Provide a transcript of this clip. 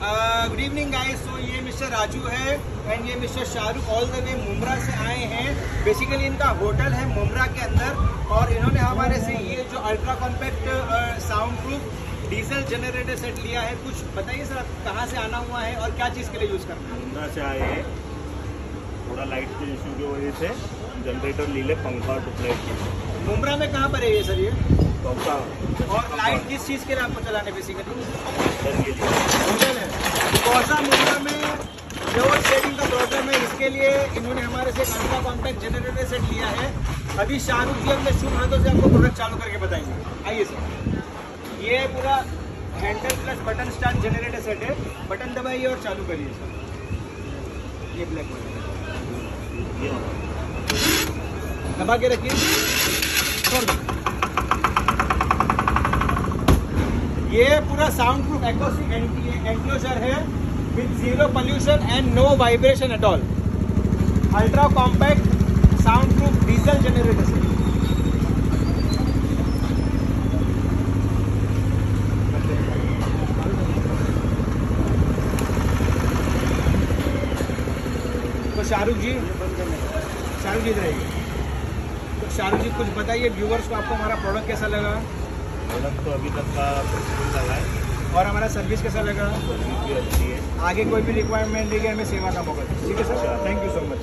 Good evening guys तो ये mister Raju है एंड ये mister Shahrukh all the way Mumbra से आए हैं. बेसिकली इनका होटल है मुमरा के अंदर और इन्होंने हमारे से ये जो ultra compact soundproof diesel generator set लिया है कुछ बताइए सर कहाँ से आना हुआ है और क्या चीज़ के लिए यूज़ करना है? मुमरा से आए हैं। थोड़ा लाइट के इशू की वजह से जनरेटर ले ले पंखा ट्यूबलाइट के मुमरा में कहाँ पर है ये सर ये? और लाइट किस चीज़ के लिए आपको चलाने बेसिकली कौसा मुमरा में जो शेडिंग का प्रॉब्लम है इसके लिए इन्होंने हमारे से अल्ट्रा कॉम्पैक्ट जनरेटर सेट लिया है। अभी शाहरुख जी अपने शुभ हाथों से आपको प्रोडक्ट चालू करके बताएँगे। आइए सर ये पूरा handle plus button start generator set है। बटन दबाइए और चालू करिए सर ये ब्लैक दबा के रखिए। ये पूरा साउंड प्रूफ एक्रोसिक एंक्लोजर है। Pollution and no vibration at all ultra compact soundproof diesel generator से तो शाहरुख जी शाहरुख जी आइए। तो शाहरुख जी, कुछ बताइए व्यूवर्स को आपको हमारा प्रोडक्ट कैसा लगा? प्रोडक्ट तो अभी तक का लगा है। और हमारा सर्विस कैसा लगा? सर्विस भी अच्छी है। आगे कोई भी रिक्वायरमेंट देगी हमें सेवा का मौका ठीक है sir thank you so much